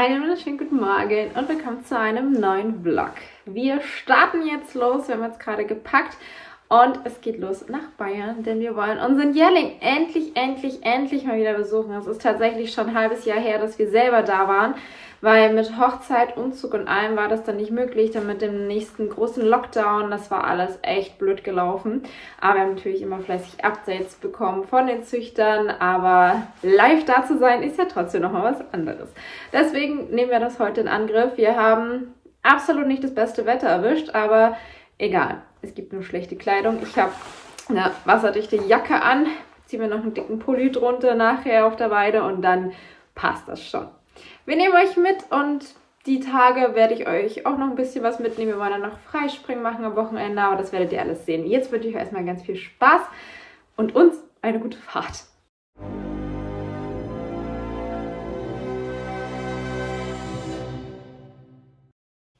Einen wunderschönen guten Morgen und willkommen zu einem neuen Vlog. Wir starten jetzt los, wir haben jetzt gerade gepackt und es geht los nach Bayern, denn wir wollen unseren Jährling endlich, endlich, endlich mal wieder besuchen. Es ist tatsächlich schon ein halbes Jahr her, dass wir selber da waren, weil mit Hochzeit, Umzug und allem war das dann nicht möglich. Dann mit dem nächsten großen Lockdown, das war alles echt blöd gelaufen. Aber wir haben natürlich immer fleißig Updates bekommen von den Züchtern, aber live da zu sein ist ja trotzdem nochmal was anderes. Deswegen nehmen wir das heute in Angriff. Wir haben absolut nicht das beste Wetter erwischt, aber egal es gibt nur schlechte Kleidung. Ich habe eine wasserdichte Jacke an, ziehe mir noch einen dicken Pulli drunter nachher auf der Weide und dann passt das schon. Wir nehmen euch mit und die Tage werde ich euch auch noch ein bisschen was mitnehmen. Wir wollen dann noch Freispringen machen am Wochenende, aber das werdet ihr alles sehen. Jetzt wünsche ich euch erstmal ganz viel Spaß und uns eine gute Fahrt.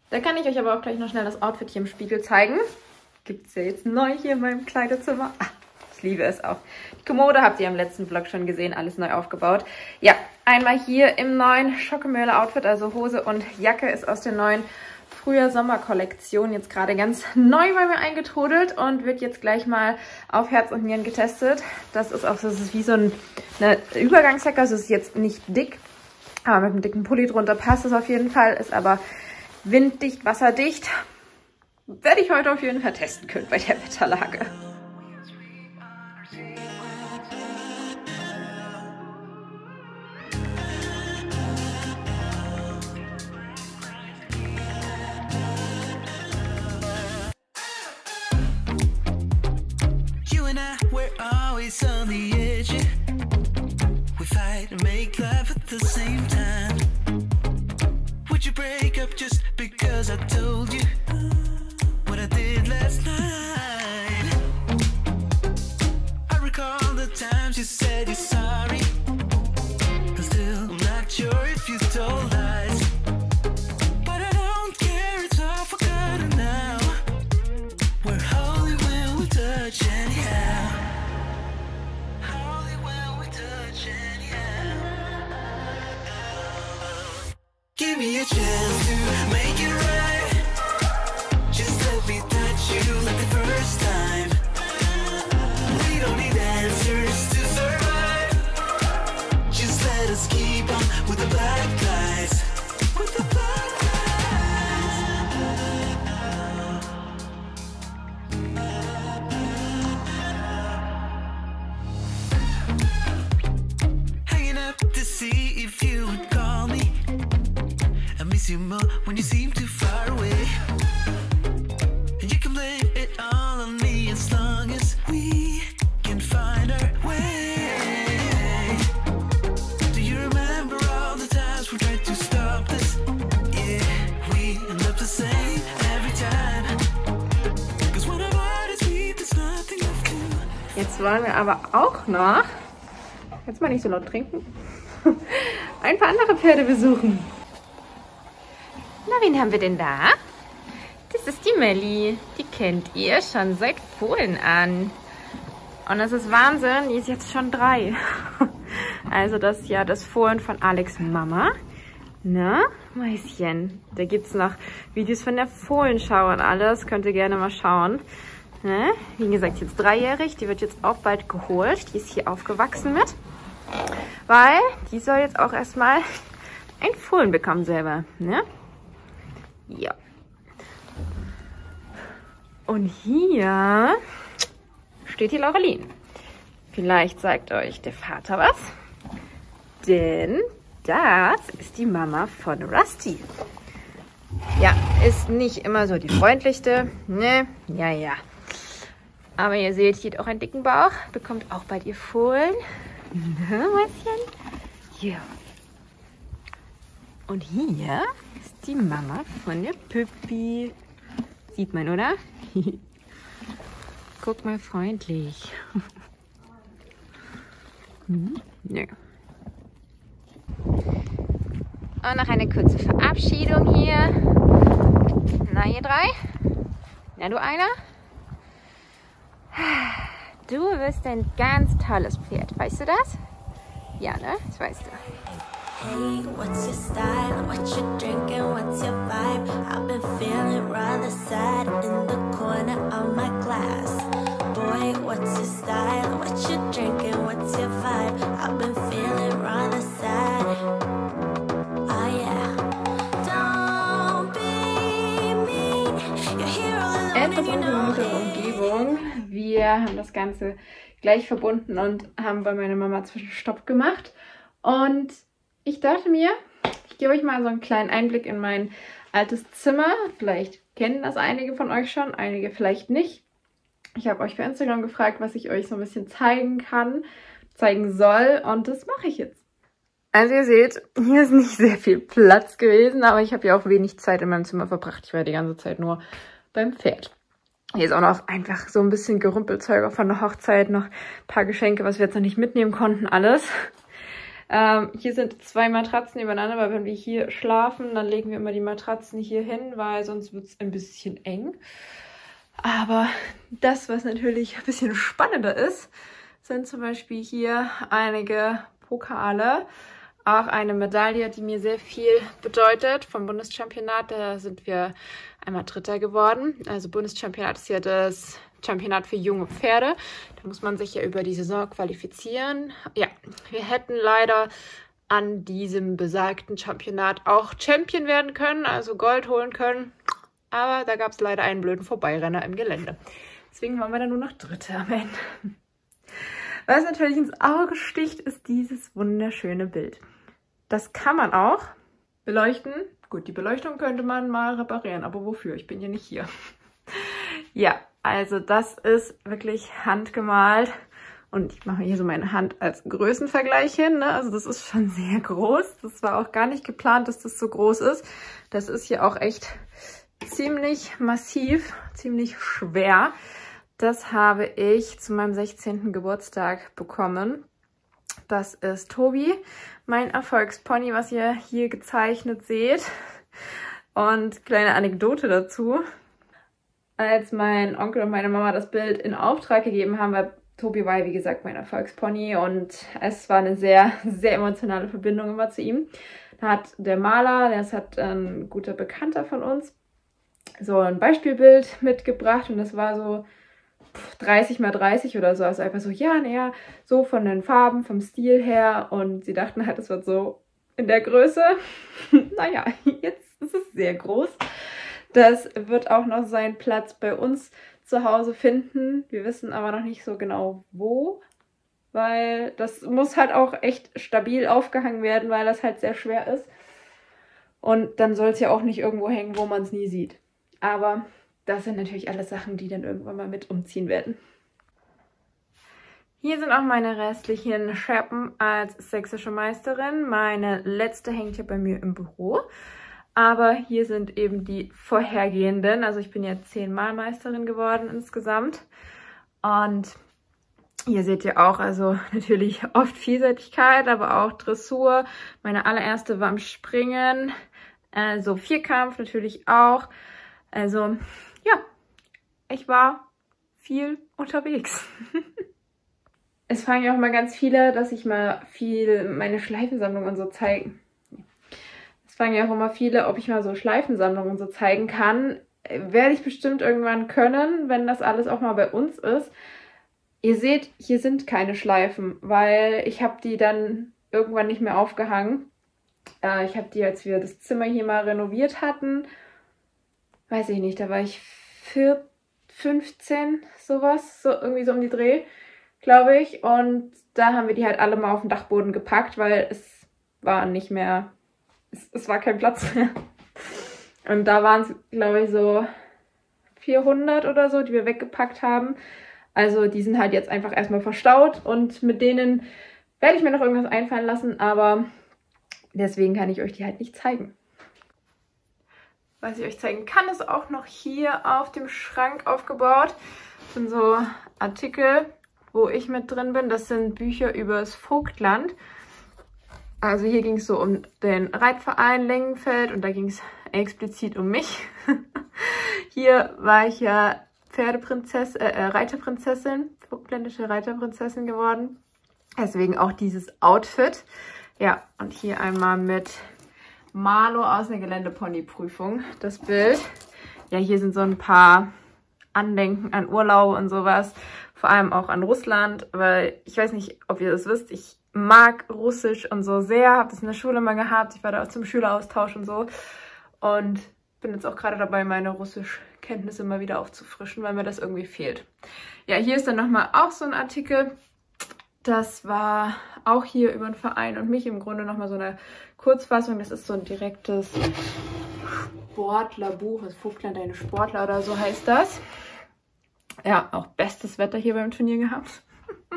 Da kann ich euch aber auch gleich noch schnell das Outfit hier im Spiegel zeigen. Gibt es ja jetzt neu hier in meinem Kleidezimmer. Ah, ich liebe es auch. Die Kommode habt ihr im letzten Vlog schon gesehen, alles neu aufgebaut. Ja, einmal hier im neuen Schockemöhle-Outfit, also Hose und Jacke ist aus der neuen Frühjahr-Sommer-Kollektion jetzt gerade ganz neu bei mir eingetrudelt und wird jetzt gleich mal auf Herz und Nieren getestet. Das ist auch so, das ist wie so ein, eine Übergangsjacke, also ist jetzt nicht dick, aber mit einem dicken Pulli drunter passt es auf jeden Fall, ist aber winddicht, wasserdicht werde ich heute auf jeden Fall testen können bei der Wetterlage. on the edge. We fight and make love at the same time. Aber auch noch, jetzt mal nicht so laut trinken, ein paar andere Pferde besuchen. Na, wen haben wir denn da? Das ist die Melli. Die kennt ihr schon seit Polen an. Und das ist Wahnsinn, die ist jetzt schon drei. Also das ist ja das Fohlen von Alex Mama. Na, Mäuschen. Da gibt es noch Videos von der Fohlenschau und alles. Könnt ihr gerne mal schauen. Ne? Wie gesagt, jetzt dreijährig. Die wird jetzt auch bald geholt. Die ist hier aufgewachsen mit. Weil die soll jetzt auch erstmal ein Fohlen bekommen selber. Ne? Ja. Und hier steht hier Laurelin. Vielleicht sagt euch der Vater was. Denn das ist die Mama von Rusty. Ja, ist nicht immer so die freundlichste. Ne? Ja, ja. Aber ihr seht, die hat auch einen dicken Bauch. Bekommt auch bald ihr Fohlen. Ne, Mäuschen? Ja. Und hier die Mama von der Püppi. Sieht man, oder? Guck mal freundlich. hm? Nö. Und noch eine kurze Verabschiedung hier. Na, ihr drei? Na, du einer? Du wirst ein ganz tolles Pferd, weißt du das? Ja, ne? Das weißt du. Hey, what's your style? What you drinking? What's your vibe? I've been feeling rather sad in the corner of my glass. Boy, what's your style? What you drinking? What's your vibe? I've been feeling rather sad. Oh yeah. Don't be mean. You're here all alone and you know it. Wir haben das Ganze gleich verbunden und haben bei meiner Mama Zwischenstopp gemacht. Und ich dachte mir, ich gebe euch mal so einen kleinen Einblick in mein altes Zimmer. Vielleicht kennen das einige von euch schon, einige vielleicht nicht. Ich habe euch für Instagram gefragt, was ich euch so ein bisschen zeigen kann, zeigen soll und das mache ich jetzt. Also ihr seht, hier ist nicht sehr viel Platz gewesen, aber ich habe ja auch wenig Zeit in meinem Zimmer verbracht. Ich war die ganze Zeit nur beim Pferd. Hier ist auch noch einfach so ein bisschen Gerümpelzeug von der Hochzeit, noch ein paar Geschenke, was wir jetzt noch nicht mitnehmen konnten, alles. Ähm, hier sind zwei Matratzen übereinander, weil wenn wir hier schlafen, dann legen wir immer die Matratzen hier hin, weil sonst wird es ein bisschen eng. Aber das, was natürlich ein bisschen spannender ist, sind zum Beispiel hier einige Pokale auch eine Medaille, die mir sehr viel bedeutet vom Bundeschampionat. Da sind wir einmal Dritter geworden. Also Bundeschampionat ist ja das Championat für junge Pferde. Da muss man sich ja über die Saison qualifizieren. Ja, wir hätten leider an diesem besagten Championat auch Champion werden können, also Gold holen können. Aber da gab es leider einen blöden Vorbeirenner im Gelände. Deswegen waren wir dann nur noch Dritte am Ende. Was natürlich ins Auge sticht, ist dieses wunderschöne Bild. Das kann man auch beleuchten. Gut, die Beleuchtung könnte man mal reparieren, aber wofür? Ich bin ja nicht hier. ja, also das ist wirklich handgemalt. Und ich mache hier so meine Hand als Größenvergleich hin. Ne? Also das ist schon sehr groß. Das war auch gar nicht geplant, dass das so groß ist. Das ist hier auch echt ziemlich massiv, ziemlich schwer. Das habe ich zu meinem 16. Geburtstag bekommen. Das ist Tobi, mein Erfolgspony, was ihr hier gezeichnet seht. Und kleine Anekdote dazu. Als mein Onkel und meine Mama das Bild in Auftrag gegeben haben, weil Tobi war, wie gesagt, mein Erfolgspony und es war eine sehr, sehr emotionale Verbindung immer zu ihm. Da hat der Maler, das hat ein guter Bekannter von uns, so ein Beispielbild mitgebracht und das war so 30 mal 30 oder so. Also einfach so, ja, naja, so von den Farben, vom Stil her. Und sie dachten halt, es wird so in der Größe. naja, jetzt ist es sehr groß. Das wird auch noch seinen Platz bei uns zu Hause finden. Wir wissen aber noch nicht so genau wo, weil das muss halt auch echt stabil aufgehangen werden, weil das halt sehr schwer ist. Und dann soll es ja auch nicht irgendwo hängen, wo man es nie sieht. Aber das sind natürlich alles Sachen, die dann irgendwann mal mit umziehen werden. Hier sind auch meine restlichen Schärpen als sächsische Meisterin. Meine letzte hängt hier bei mir im Büro. Aber hier sind eben die vorhergehenden. Also ich bin jetzt zehnmal Meisterin geworden insgesamt. Und hier seht ihr auch, also natürlich oft Vielseitigkeit, aber auch Dressur. Meine allererste war im Springen. Also Vierkampf natürlich auch. Also ja, ich war viel unterwegs. es fragen ja auch mal ganz viele, dass ich mal viel meine Schleifensammlung und so zeige. Es fragen ja auch immer viele, ob ich mal so Schleifensammlungen so zeigen kann. Werde ich bestimmt irgendwann können, wenn das alles auch mal bei uns ist. Ihr seht, hier sind keine Schleifen, weil ich habe die dann irgendwann nicht mehr aufgehangen. Äh, ich habe die, als wir das Zimmer hier mal renoviert hatten, weiß ich nicht, da war ich 4, 15, sowas, so irgendwie so um die Dreh, glaube ich. Und da haben wir die halt alle mal auf den Dachboden gepackt, weil es war nicht mehr, es, es war kein Platz mehr. Und da waren es, glaube ich, so 400 oder so, die wir weggepackt haben. Also die sind halt jetzt einfach erstmal verstaut und mit denen werde ich mir noch irgendwas einfallen lassen, aber deswegen kann ich euch die halt nicht zeigen. Was ich euch zeigen kann, ist auch noch hier auf dem Schrank aufgebaut. Das sind so Artikel, wo ich mit drin bin. Das sind Bücher über das Vogtland. Also hier ging es so um den Reitverein Lengenfeld und da ging es explizit um mich. hier war ich ja Pferdeprinzessin, äh, Reiterprinzessin, vogtländische Reiterprinzessin geworden. Deswegen auch dieses Outfit. Ja, und hier einmal mit Marlo aus der Geländepony-Prüfung, das Bild. Ja, hier sind so ein paar Andenken an Urlaub und sowas. Vor allem auch an Russland, weil ich weiß nicht, ob ihr das wisst, ich mag Russisch und so sehr, habe das in der Schule mal gehabt, ich war da auch zum Schüleraustausch und so und bin jetzt auch gerade dabei, meine Russischkenntnisse mal wieder aufzufrischen, weil mir das irgendwie fehlt. Ja, hier ist dann nochmal auch so ein Artikel. Das war auch hier über den Verein und mich im Grunde nochmal so eine Kurzfassung. Das ist so ein direktes Sportlerbuch, das Vogtland deine Sportler oder so heißt das. Ja, auch bestes Wetter hier beim Turnier gehabt.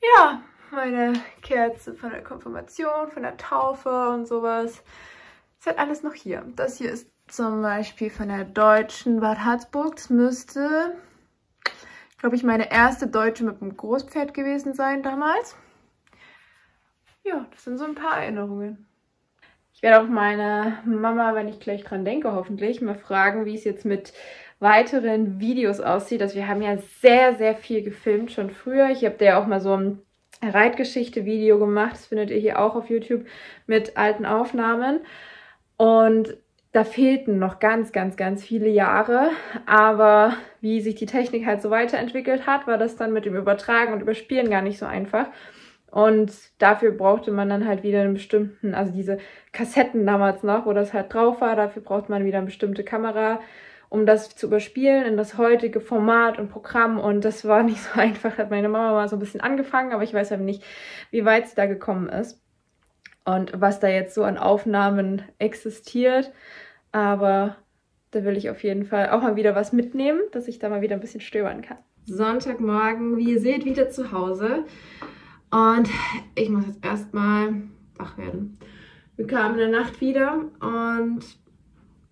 ja, meine Kerze von der Konfirmation, von der Taufe und sowas. Ist halt alles noch hier. Das hier ist zum Beispiel von der deutschen Bad Harzburg. Das müsste, glaube ich, meine erste Deutsche mit einem Großpferd gewesen sein damals. Ja, das sind so ein paar Erinnerungen. Ich werde auch meine Mama, wenn ich gleich dran denke, hoffentlich mal fragen, wie es jetzt mit weiteren Videos aussieht. Also wir haben ja sehr, sehr viel gefilmt schon früher. Ich habe da ja auch mal so ein Reitgeschichte-Video gemacht. Das findet ihr hier auch auf YouTube mit alten Aufnahmen. Und da fehlten noch ganz, ganz, ganz viele Jahre. Aber wie sich die Technik halt so weiterentwickelt hat, war das dann mit dem Übertragen und Überspielen gar nicht so einfach. Und dafür brauchte man dann halt wieder einen bestimmten, also diese Kassetten damals noch, wo das halt drauf war, dafür braucht man wieder eine bestimmte Kamera, um das zu überspielen in das heutige Format und Programm. Und das war nicht so einfach, hat meine Mama mal so ein bisschen angefangen, aber ich weiß halt nicht, wie weit sie da gekommen ist und was da jetzt so an Aufnahmen existiert. Aber da will ich auf jeden Fall auch mal wieder was mitnehmen, dass ich da mal wieder ein bisschen stöbern kann. Sonntagmorgen, wie ihr seht, wieder zu Hause. Und ich muss jetzt erstmal wach werden. Wir kamen in der Nacht wieder und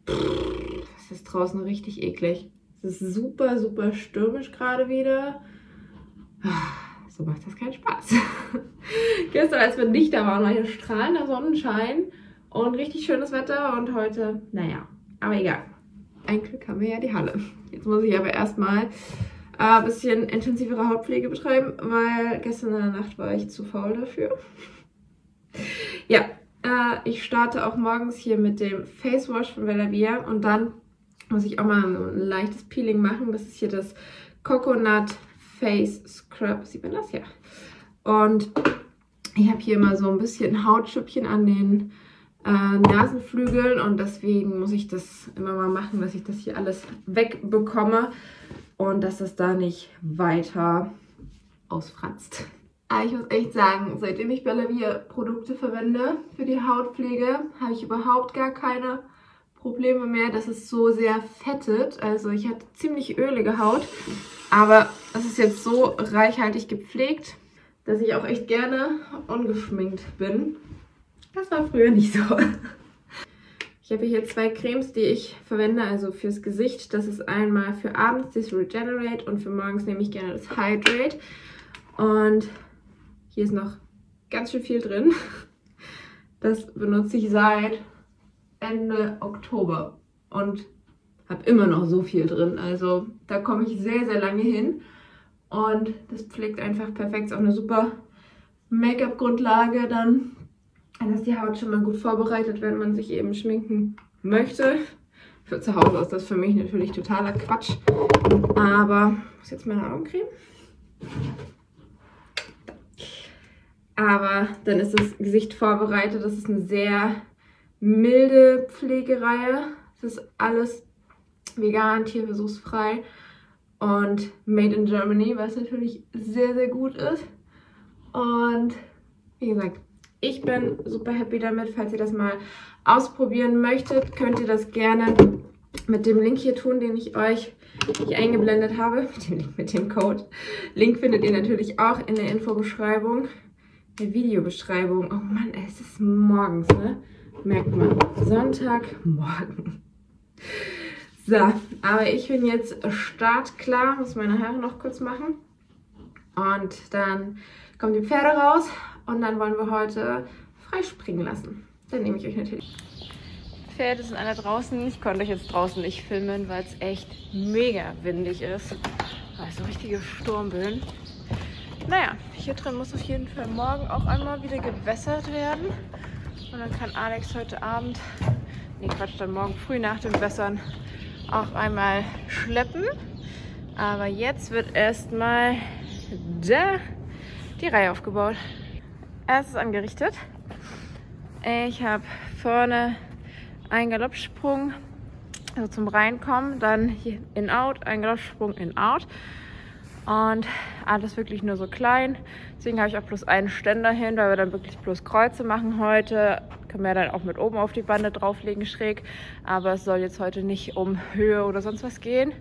es ist draußen richtig eklig. Es ist super, super stürmisch gerade wieder. So macht das keinen Spaß. Gestern, als wir nicht da waren, war hier strahlender Sonnenschein und richtig schönes Wetter und heute, naja, aber egal. Ein Glück haben wir ja die Halle. Jetzt muss ich aber erstmal ein äh, bisschen intensivere Hautpflege betreiben, weil gestern in der Nacht war ich zu faul dafür. ja, äh, ich starte auch morgens hier mit dem Face Wash von Velavia und dann muss ich auch mal ein leichtes Peeling machen. Das ist hier das Coconut Face Scrub. Sieht man das? Ja. Und ich habe hier immer so ein bisschen Hautschüppchen an den äh, Nasenflügeln und deswegen muss ich das immer mal machen, dass ich das hier alles wegbekomme und dass es da nicht weiter ausfranst. Aber ich muss echt sagen, seitdem ich Bellavia Produkte verwende für die Hautpflege, habe ich überhaupt gar keine Probleme mehr, dass es so sehr fettet. Also ich hatte ziemlich ölige Haut, aber es ist jetzt so reichhaltig gepflegt, dass ich auch echt gerne ungeschminkt bin. Das war früher nicht so. Ich habe hier zwei Cremes, die ich verwende, also fürs Gesicht. Das ist einmal für abends das Regenerate und für morgens nehme ich gerne das Hydrate. Und hier ist noch ganz schön viel drin. Das benutze ich seit Ende Oktober und habe immer noch so viel drin. Also da komme ich sehr, sehr lange hin. Und das pflegt einfach perfekt. Ist auch eine super Make-up-Grundlage dann ist die Haut schon mal gut vorbereitet, wenn man sich eben schminken möchte. Für zu Hause ist das für mich natürlich totaler Quatsch. Aber, was ist jetzt meine Augencreme? Aber dann ist das Gesicht vorbereitet. Das ist eine sehr milde Pflegereihe. Es ist alles vegan, tierversuchsfrei und made in Germany, was natürlich sehr, sehr gut ist. Und wie gesagt, ich bin super happy damit. Falls ihr das mal ausprobieren möchtet, könnt ihr das gerne mit dem Link hier tun, den ich euch hier eingeblendet habe. Mit dem, Link, mit dem Code. Link findet ihr natürlich auch in der Infobeschreibung, der Videobeschreibung. Oh Mann, es ist morgens, ne? Merkt man. Sonntagmorgen. So, aber ich bin jetzt startklar. Muss meine Haare noch kurz machen. Und dann kommen die Pferde raus und dann wollen wir heute freispringen lassen. Dann nehme ich euch natürlich. Pferde sind alle draußen. Ich konnte euch jetzt draußen nicht filmen, weil es echt mega windig ist. Also richtige Sturmböen. Naja, hier drin muss auf jeden Fall morgen auch einmal wieder gewässert werden. Und dann kann Alex heute Abend, nee Quatsch, dann morgen früh nach dem Wässern auch einmal schleppen. Aber jetzt wird erstmal die Reihe aufgebaut erstes angerichtet. Ich habe vorne einen Galoppsprung Also zum Reinkommen, dann in-out, Eingelaufsprung in-out. Und alles wirklich nur so klein. Deswegen habe ich auch bloß einen Ständer hin, weil wir dann wirklich bloß Kreuze machen heute. Können wir dann auch mit oben auf die Bande drauflegen, schräg. Aber es soll jetzt heute nicht um Höhe oder sonst was gehen,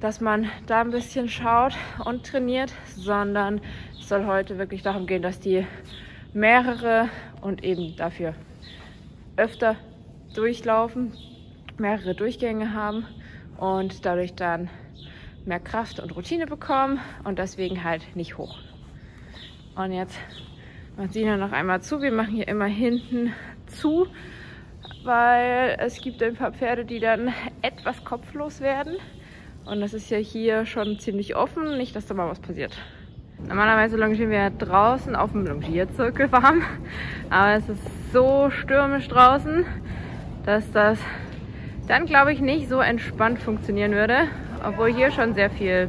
dass man da ein bisschen schaut und trainiert, sondern es soll heute wirklich darum gehen, dass die mehrere und eben dafür öfter durchlaufen, mehrere Durchgänge haben und dadurch dann mehr Kraft und Routine bekommen und deswegen halt nicht hoch. Und jetzt macht Sina noch einmal zu. Wir machen hier immer hinten zu, weil es gibt ein paar Pferde, die dann etwas kopflos werden. Und das ist ja hier schon ziemlich offen, nicht, dass da mal was passiert. Normalerweise longieren wir draußen auf dem Longierzirkel warm, aber es ist so stürmisch draußen, dass das dann, glaube ich, nicht so entspannt funktionieren würde. Obwohl hier schon sehr viel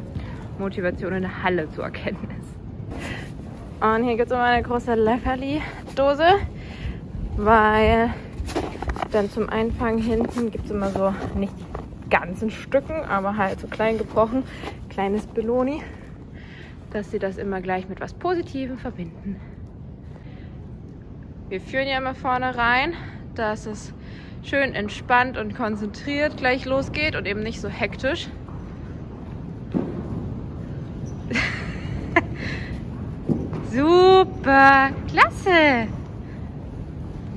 Motivation in der Halle zu erkennen ist. Und hier gibt es immer eine große Leckerli-Dose, weil dann zum Einfangen hinten gibt es immer so nicht ganzen Stücken, aber halt so klein gebrochen, kleines Beloni, dass sie das immer gleich mit was Positivem verbinden. Wir führen ja immer vorne rein, dass es schön entspannt und konzentriert gleich losgeht und eben nicht so hektisch. Super, klasse.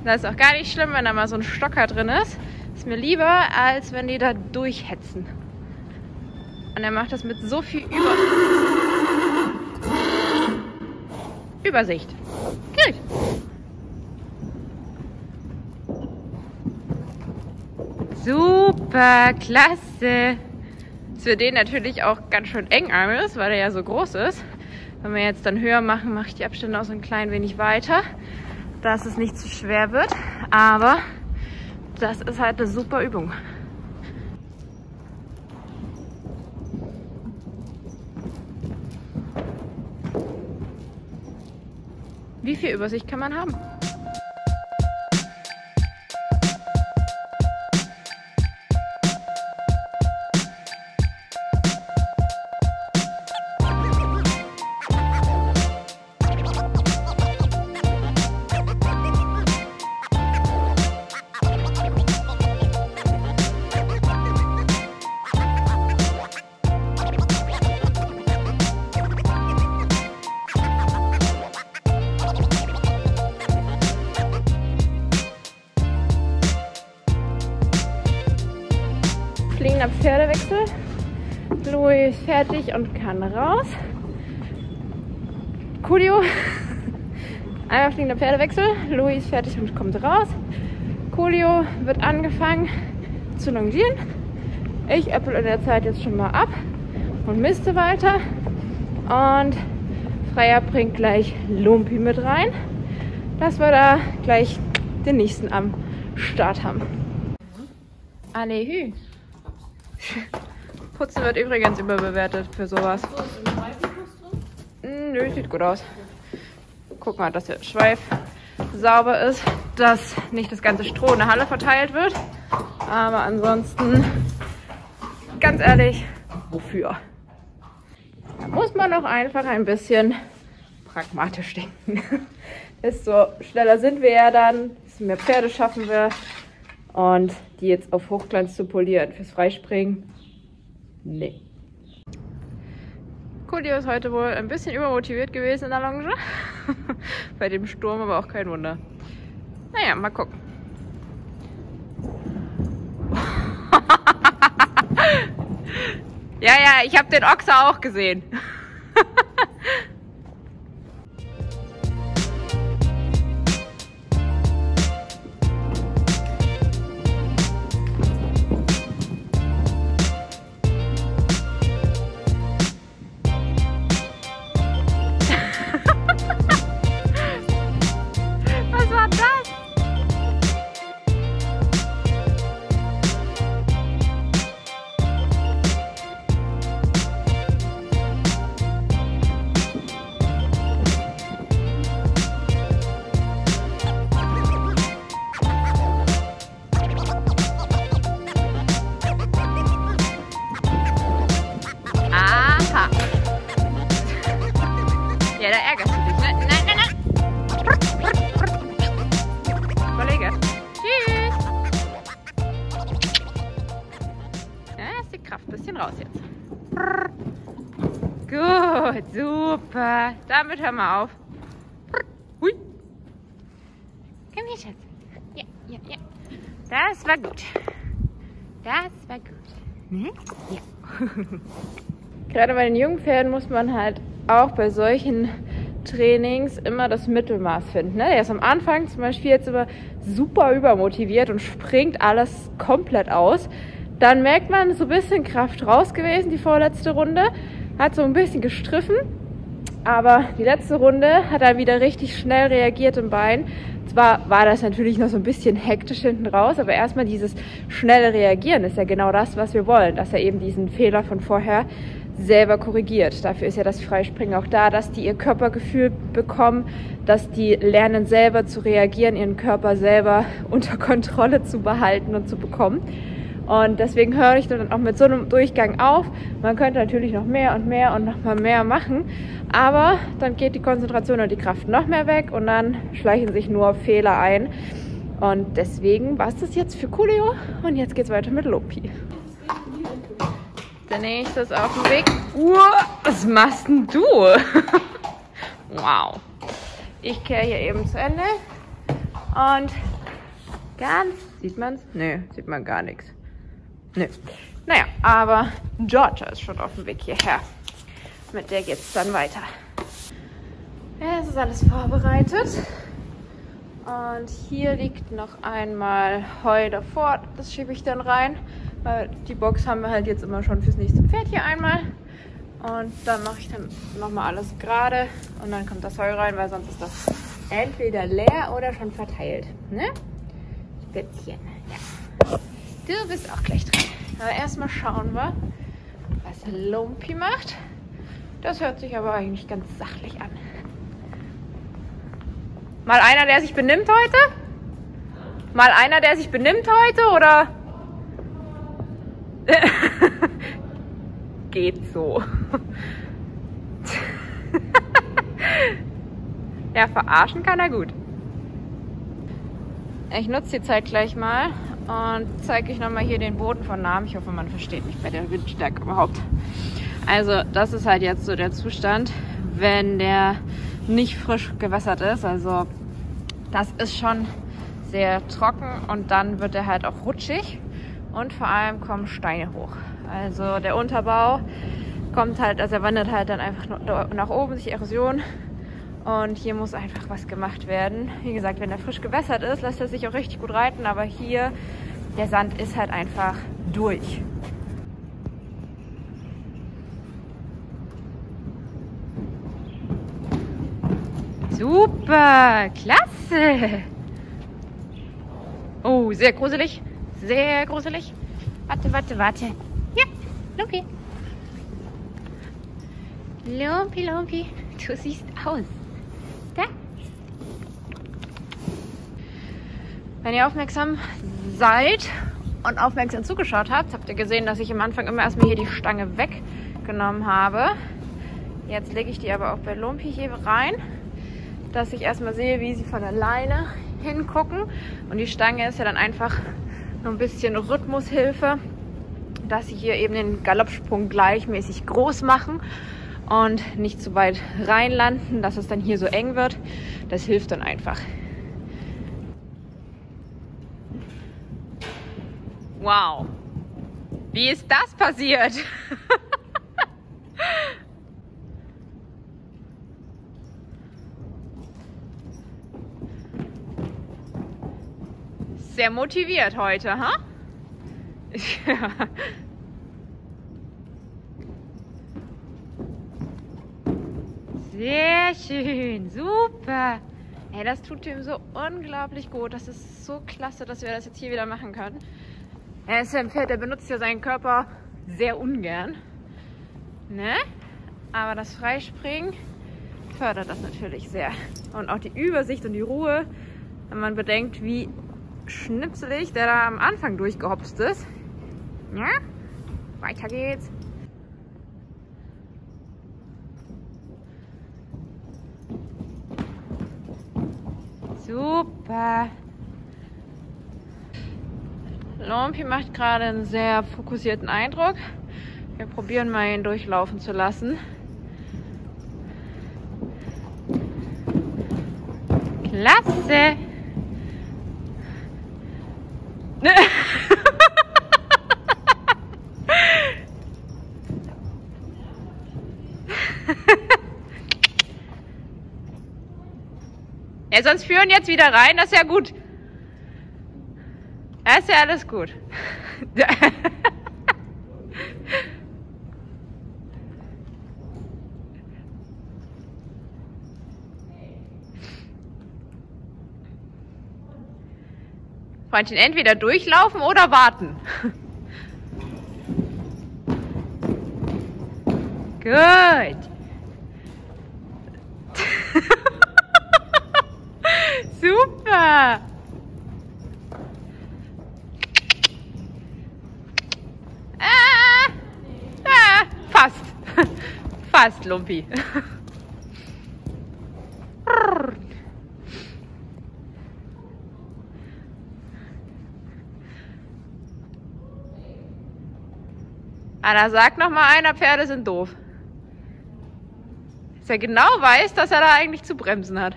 Das ist auch gar nicht schlimm, wenn da mal so ein Stocker drin ist. Ist mir lieber, als wenn die da durchhetzen. Und er macht das mit so viel Über Übersicht. Gut. Super, klasse. Ist für den natürlich auch ganz schön eng ist, weil er ja so groß ist. Wenn wir jetzt dann höher machen, mache ich die Abstände auch so ein klein wenig weiter, dass es nicht zu schwer wird. Aber das ist halt eine super Übung. Wie viel Übersicht kann man haben? Fertig und kann raus. Coolio. Einmal fliegender Pferdewechsel. Louis fertig und kommt raus. Coolio wird angefangen zu longieren. Ich äppel in der Zeit jetzt schon mal ab und misste weiter. Und Freier bringt gleich Lumpi mit rein, dass wir da gleich den nächsten am Start haben. Allehü. Putzen wird übrigens überbewertet für sowas. Hm, nö, sieht gut aus. Guck mal, dass der Schweif sauber ist, dass nicht das ganze Stroh in der Halle verteilt wird. Aber ansonsten, ganz ehrlich, wofür? Da muss man auch einfach ein bisschen pragmatisch denken. Desto schneller sind wir ja dann, desto mehr Pferde schaffen wir. Und die jetzt auf Hochglanz zu polieren fürs Freispringen, nee. Coolio ist heute wohl ein bisschen übermotiviert gewesen in der Longe. Bei dem Sturm aber auch kein Wunder. Naja, mal gucken. ja, ja, ich habe den Ochser auch gesehen. Damit hör mal auf. Hui. Komm her, Schatz. Ja, ja, ja. Das war gut. Das war gut. Ne? Ja. Gerade bei den Jungpferden muss man halt auch bei solchen Trainings immer das Mittelmaß finden. Ne? Der ist am Anfang zum Beispiel jetzt immer super übermotiviert und springt alles komplett aus. Dann merkt man, so ein bisschen Kraft raus gewesen, die vorletzte Runde. Hat so ein bisschen gestriffen. Aber die letzte Runde hat er wieder richtig schnell reagiert im Bein. Zwar war das natürlich noch so ein bisschen hektisch hinten raus, aber erstmal dieses schnelle Reagieren ist ja genau das, was wir wollen, dass er eben diesen Fehler von vorher selber korrigiert. Dafür ist ja das Freispringen auch da, dass die ihr Körpergefühl bekommen, dass die lernen selber zu reagieren, ihren Körper selber unter Kontrolle zu behalten und zu bekommen. Und deswegen höre ich dann auch mit so einem Durchgang auf. Man könnte natürlich noch mehr und mehr und noch mal mehr machen, aber dann geht die Konzentration und die Kraft noch mehr weg und dann schleichen sich nur Fehler ein. Und deswegen war es das jetzt für Coolio und jetzt geht es weiter mit Lopi. Der nächste ist auf dem Weg. Uh, was machst denn du? wow. Ich kehre hier eben zu Ende. Und ganz, sieht man's? Nö, sieht man gar nichts. Nö. Naja, aber Georgia ist schon auf dem Weg hierher. Mit der geht's dann weiter. Ja, es ist alles vorbereitet. Und hier liegt noch einmal Heu davor. Das schiebe ich dann rein. Weil die Box haben wir halt jetzt immer schon fürs nächste Pferd hier einmal. Und dann mache ich dann nochmal alles gerade und dann kommt das Heu rein, weil sonst ist das entweder leer oder schon verteilt. Ne? Spitzchen. Ja. Du bist auch gleich dran. Aber erstmal schauen wir, was Lumpi macht. Das hört sich aber eigentlich ganz sachlich an. Mal einer, der sich benimmt heute? Mal einer, der sich benimmt heute oder? Geht so. ja, verarschen kann er gut. Ich nutze die Zeit gleich mal und zeige euch nochmal hier den Boden von Namen. Ich hoffe, man versteht mich bei der Windstärke überhaupt. Also, das ist halt jetzt so der Zustand, wenn der nicht frisch gewässert ist. Also, das ist schon sehr trocken und dann wird er halt auch rutschig und vor allem kommen Steine hoch. Also der Unterbau kommt halt, also er wandert halt dann einfach nach oben, sich Erosion. Und hier muss einfach was gemacht werden. Wie gesagt, wenn er frisch gewässert ist, lässt er sich auch richtig gut reiten. Aber hier, der Sand ist halt einfach durch. Super, klasse. Oh, sehr gruselig. Sehr gruselig. Warte, warte, warte. Ja, Lumpi. Lumpi, Lumpi, du siehst aus. Da. Wenn ihr aufmerksam seid und aufmerksam zugeschaut habt, habt ihr gesehen, dass ich am Anfang immer erstmal hier die Stange weggenommen habe. Jetzt lege ich die aber auch bei Lumpi hier rein, dass ich erstmal sehe, wie sie von alleine hingucken. Und die Stange ist ja dann einfach nur ein bisschen Rhythmushilfe, dass sie hier eben den Galoppsprung gleichmäßig groß machen und nicht zu weit reinlanden, dass es dann hier so eng wird. Das hilft dann einfach. Wow. Wie ist das passiert? sehr motiviert heute, ha? Ja. Sehr schön, super. Hey, das tut ihm so unglaublich gut. Das ist so klasse, dass wir das jetzt hier wieder machen können. Er ist ja ein Pferd, der benutzt ja seinen Körper sehr ungern. Ne? Aber das Freispringen fördert das natürlich sehr. Und auch die Übersicht und die Ruhe, wenn man bedenkt, wie schnipselig, der da am Anfang durchgehopst ist. Ja, weiter geht's. Super. Lompi macht gerade einen sehr fokussierten Eindruck. Wir probieren mal ihn durchlaufen zu lassen. Klasse! Ja, sonst führen jetzt wieder rein, das ist ja gut. Das ist ja alles gut. Freundchen, entweder durchlaufen oder warten. Gut. Super. Ah, ah, fast. Fast, Lumpi. Anna, sag noch mal einer, Pferde sind doof. Dass er genau weiß, dass er da eigentlich zu bremsen hat.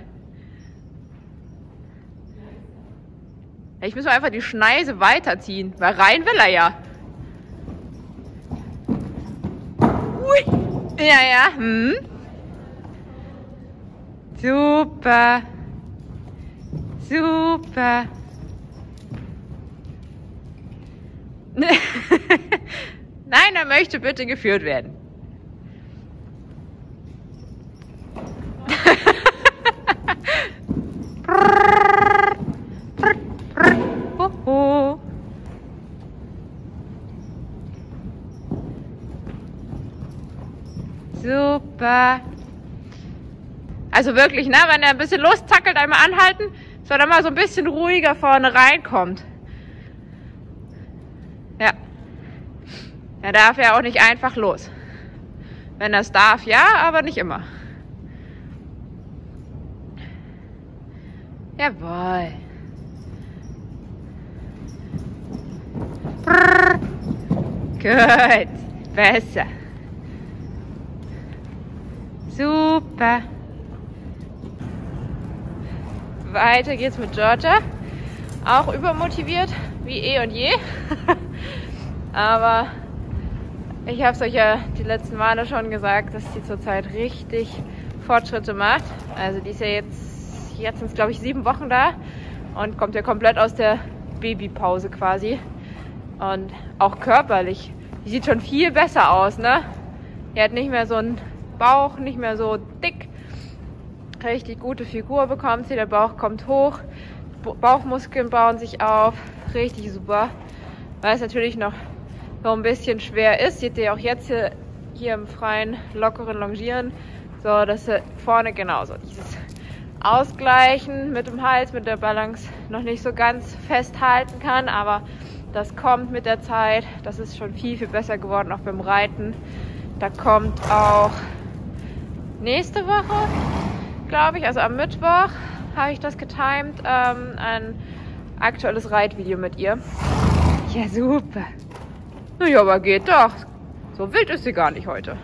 Ich muss mal einfach die Schneise weiterziehen, weil rein will er ja. Ja, ja. Hm. Super. Super. Nein, er möchte bitte geführt werden. Super. Also wirklich, ne, wenn er ein bisschen loszackelt, einmal anhalten, soll er mal so ein bisschen ruhiger vorne reinkommt. Ja. Er darf ja auch nicht einfach los. Wenn er es darf, ja, aber nicht immer. Jawohl. Brrr. Gut. Besser. Super. Weiter geht's mit Georgia. Auch übermotiviert, wie eh und je. Aber ich habe es euch ja die letzten Male schon gesagt, dass sie zurzeit richtig Fortschritte macht. Also die ist ja jetzt, jetzt sind es glaube ich sieben Wochen da und kommt ja komplett aus der Babypause quasi. Und auch körperlich. Die sieht schon viel besser aus, ne? Die hat nicht mehr so einen Bauch, nicht mehr so dick. Richtig gute Figur bekommt sie. Der Bauch kommt hoch. Bauchmuskeln bauen sich auf. Richtig super. Weil es natürlich noch so ein bisschen schwer ist. Seht ihr auch jetzt hier, hier im freien, lockeren Longieren. So, dass vorne genauso dieses Ausgleichen mit dem Hals, mit der Balance noch nicht so ganz festhalten kann, aber das kommt mit der Zeit. Das ist schon viel, viel besser geworden, auch beim Reiten. Da kommt auch nächste Woche, glaube ich, also am Mittwoch habe ich das getimed, ähm, ein aktuelles Reitvideo mit ihr. Ja, super. Ja, aber geht doch. So wild ist sie gar nicht heute.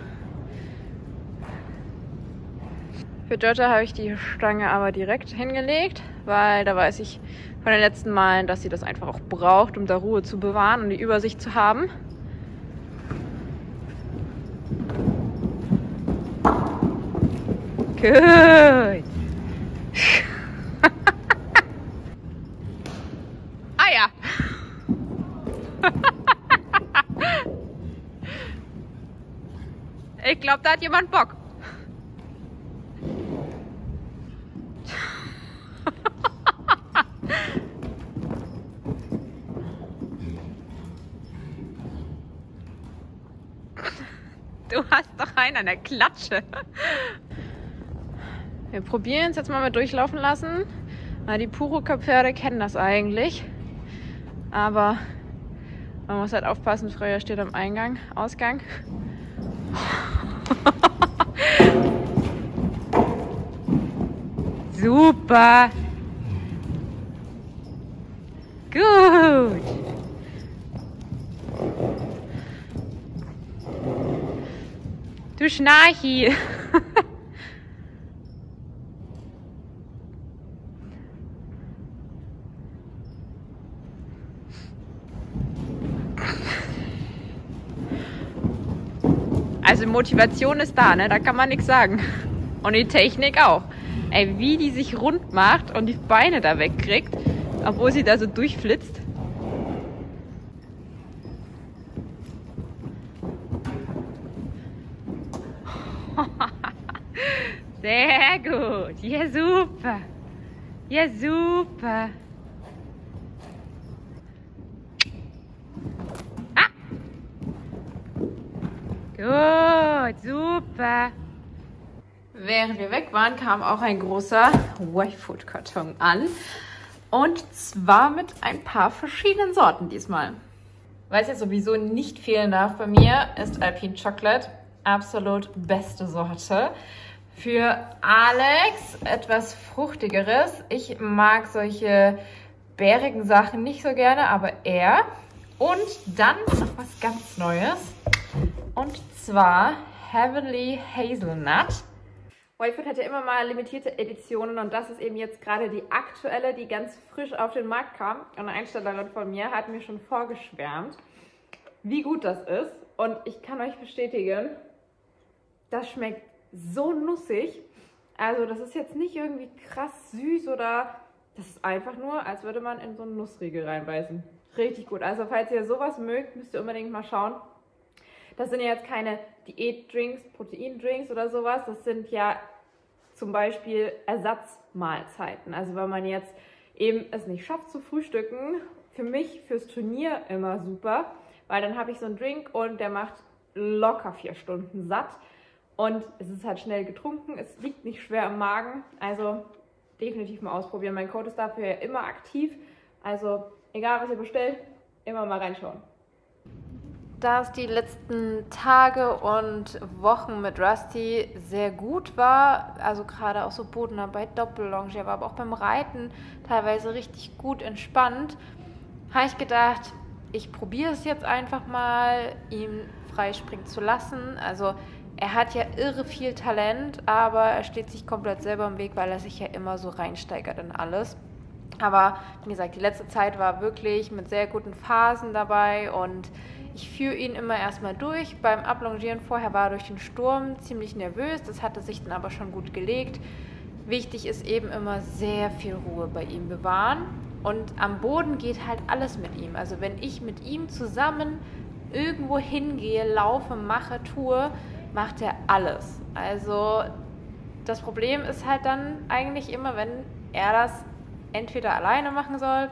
Für Georgia habe ich die Stange aber direkt hingelegt, weil da weiß ich von den letzten Malen, dass sie das einfach auch braucht, um da Ruhe zu bewahren und die Übersicht zu haben. Gut. ah ja. ich glaube, da hat jemand Bock. Du hast doch einen an der Klatsche. Wir probieren es jetzt mal mit durchlaufen lassen. Die Puro-Pferde kennen das eigentlich. Aber man muss halt aufpassen, Freya steht am Eingang, Ausgang. Super. Gut. Du Schnarchi. Also Motivation ist da, ne? Da kann man nichts sagen. Und die Technik auch. Ey, wie die sich rund macht und die Beine da wegkriegt, obwohl sie da so durchflitzt. Sehr gut. Ja, super. Ja, super. Gut, super. Während wir weg waren, kam auch ein großer Y-Food-Karton an. Und zwar mit ein paar verschiedenen Sorten diesmal. Was ja sowieso nicht fehlen darf bei mir, ist Alpine Chocolate. Absolut beste Sorte. Für Alex etwas Fruchtigeres. Ich mag solche bärigen Sachen nicht so gerne, aber er. Und dann noch was ganz Neues. Und zwar Heavenly Hazelnut. Whitefoot hat ja immer mal limitierte Editionen und das ist eben jetzt gerade die aktuelle, die ganz frisch auf den Markt kam. Und eine Einstellerin von mir hat mir schon vorgeschwärmt, wie gut das ist. Und ich kann euch bestätigen, das schmeckt so nussig. Also das ist jetzt nicht irgendwie krass süß oder das ist einfach nur, als würde man in so einen Nussriegel reinbeißen. Richtig gut. Also falls ihr sowas mögt, müsst ihr unbedingt mal schauen. Das sind ja jetzt keine Diätdrinks, Proteindrinks oder sowas. Das sind ja zum Beispiel Ersatzmahlzeiten. Also wenn man jetzt eben es nicht schafft zu frühstücken, für mich fürs Turnier immer super, weil dann habe ich so einen Drink und der macht locker vier Stunden satt. Und es ist halt schnell getrunken, es liegt nicht schwer im Magen. Also definitiv mal ausprobieren. Mein Code ist dafür ja immer aktiv. Also egal was ihr bestellt, immer mal reinschauen. Da es die letzten Tage und Wochen mit Rusty sehr gut war, also gerade auch so Bodenarbeit, Doppellonge, aber auch beim Reiten teilweise richtig gut entspannt, habe ich gedacht, ich probiere es jetzt einfach mal, ihn freispringen zu lassen. Also er hat ja irre viel Talent, aber er steht sich komplett selber im Weg, weil er sich ja immer so reinsteigert in alles. Aber wie gesagt, die letzte Zeit war wirklich mit sehr guten Phasen dabei und ich führe ihn immer erstmal durch. Beim Ablongieren vorher war er durch den Sturm ziemlich nervös, das hatte sich dann aber schon gut gelegt. Wichtig ist eben immer sehr viel Ruhe bei ihm bewahren. Und am Boden geht halt alles mit ihm. Also wenn ich mit ihm zusammen irgendwo hingehe, laufe, mache, tue, macht er alles. Also das Problem ist halt dann eigentlich immer, wenn er das entweder alleine machen soll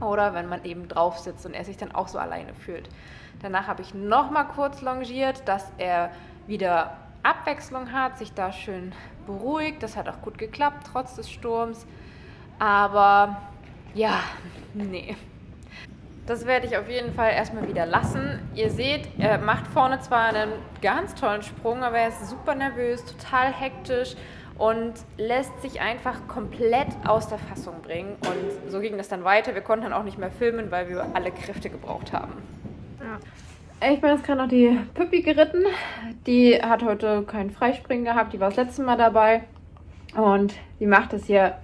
oder wenn man eben drauf sitzt und er sich dann auch so alleine fühlt. Danach habe ich nochmal kurz longiert, dass er wieder Abwechslung hat, sich da schön beruhigt. Das hat auch gut geklappt, trotz des Sturms. Aber ja, nee. Das werde ich auf jeden Fall erstmal wieder lassen. Ihr seht, er macht vorne zwar einen ganz tollen Sprung, aber er ist super nervös, total hektisch und lässt sich einfach komplett aus der Fassung bringen. Und so ging das dann weiter. Wir konnten dann auch nicht mehr filmen, weil wir alle Kräfte gebraucht haben. Ja. Ich bin jetzt gerade noch die Püppi geritten. Die hat heute keinen Freispringen gehabt. Die war das letzte Mal dabei. Und die macht das hier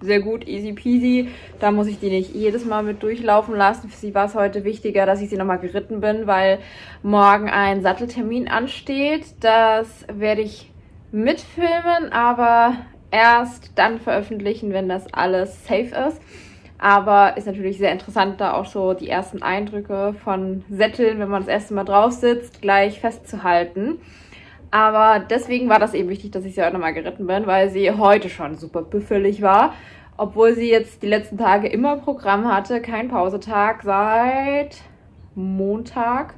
sehr gut, easy peasy. Da muss ich die nicht jedes Mal mit durchlaufen lassen. Für sie war es heute wichtiger, dass ich sie nochmal geritten bin, weil morgen ein Satteltermin ansteht. Das werde ich mitfilmen, aber erst dann veröffentlichen, wenn das alles safe ist. Aber ist natürlich sehr interessant, da auch so die ersten Eindrücke von Sätteln, wenn man das erste Mal drauf sitzt, gleich festzuhalten. Aber deswegen war das eben wichtig, dass ich sie heute nochmal geritten bin, weil sie heute schon super büffelig war. Obwohl sie jetzt die letzten Tage immer Programm hatte, kein Pausetag seit Montag.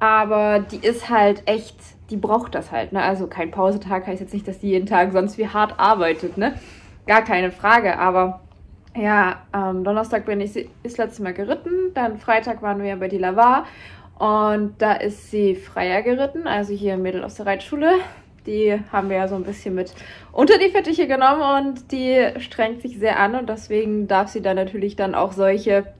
Aber die ist halt echt, die braucht das halt, ne? Also kein Pausetag heißt jetzt nicht, dass die jeden Tag sonst wie hart arbeitet, ne? Gar keine Frage, aber ja, ähm, Donnerstag bin ich das letzte Mal geritten, dann Freitag waren wir ja bei die Lavar und da ist sie freier geritten, also hier ein Mädel aus der Reitschule. Die haben wir ja so ein bisschen mit unter die Fittiche genommen und die strengt sich sehr an und deswegen darf sie dann natürlich dann auch solche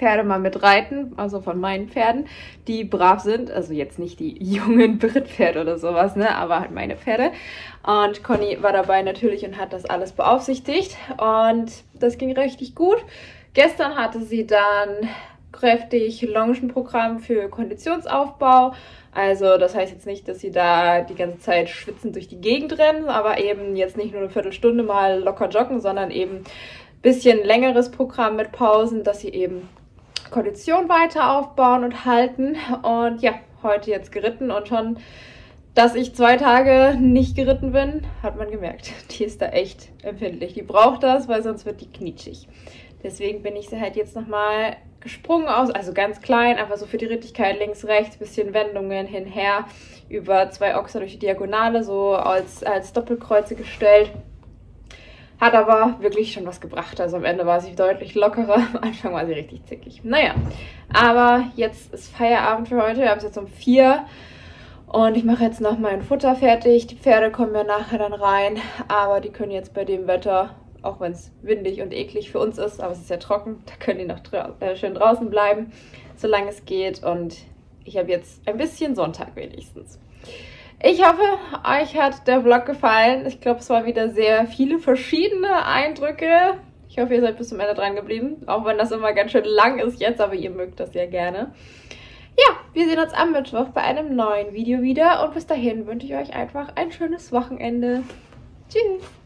Pferde mal mitreiten, also von meinen Pferden, die brav sind. Also jetzt nicht die jungen Brittpferde oder sowas, ne? Aber halt meine Pferde. Und Conny war dabei natürlich und hat das alles beaufsichtigt. Und das ging richtig gut. Gestern hatte sie dann kräftig Longenprogramm für Konditionsaufbau. Also das heißt jetzt nicht, dass sie da die ganze Zeit schwitzend durch die Gegend rennen, aber eben jetzt nicht nur eine Viertelstunde mal locker joggen, sondern eben bisschen längeres Programm mit Pausen, dass sie eben Kondition weiter aufbauen und halten. Und ja, heute jetzt geritten und schon, dass ich zwei Tage nicht geritten bin, hat man gemerkt. Die ist da echt empfindlich. Die braucht das, weil sonst wird die knietschig. Deswegen bin ich sie halt jetzt nochmal gesprungen aus, also ganz klein, einfach so für die Rittigkeit links, rechts, bisschen Wendungen hinher, über zwei Ochser durch die Diagonale, so als, als Doppelkreuze gestellt. Hat aber wirklich schon was gebracht. Also am Ende war sie deutlich lockerer. Am Anfang war sie richtig zickig. Naja, aber jetzt ist Feierabend für heute. Wir haben es jetzt um vier. Und ich mache jetzt noch mein Futter fertig. Die Pferde kommen ja nachher dann rein. Aber die können jetzt bei dem Wetter, auch wenn es windig und eklig für uns ist, aber es ist ja trocken, da können die noch dra äh, schön draußen bleiben, solange es geht. Und ich habe jetzt ein bisschen Sonntag wenigstens. Ich hoffe, euch hat der Vlog gefallen. Ich glaube, es waren wieder sehr viele verschiedene Eindrücke. Ich hoffe, ihr seid bis zum Ende dran geblieben. Auch wenn das immer ganz schön lang ist jetzt, aber ihr mögt das ja gerne. Ja, wir sehen uns am Mittwoch bei einem neuen Video wieder. Und bis dahin wünsche ich euch einfach ein schönes Wochenende. Tschüss.